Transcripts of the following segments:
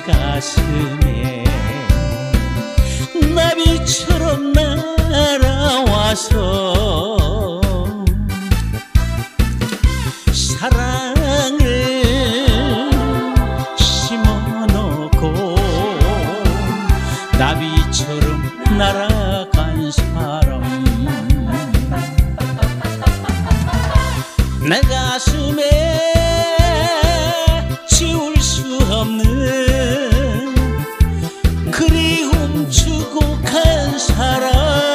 가슴에 나비처럼 날아와서 사랑을 심어놓고 나비처럼 날아간 사람. 내 가슴에 주고 간 사람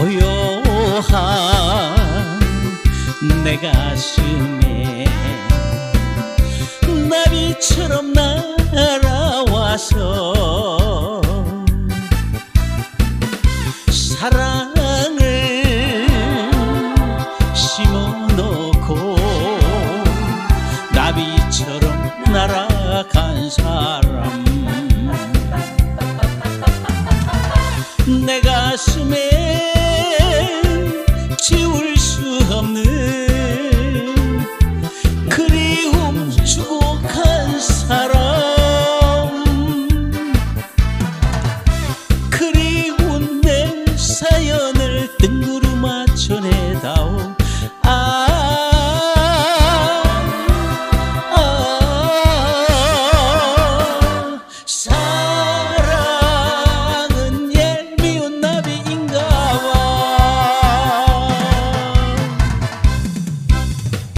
고요한 내 가슴에 나비처럼 날아와서 사랑을 심어놓고 나비처럼 날아간 사람 等过了。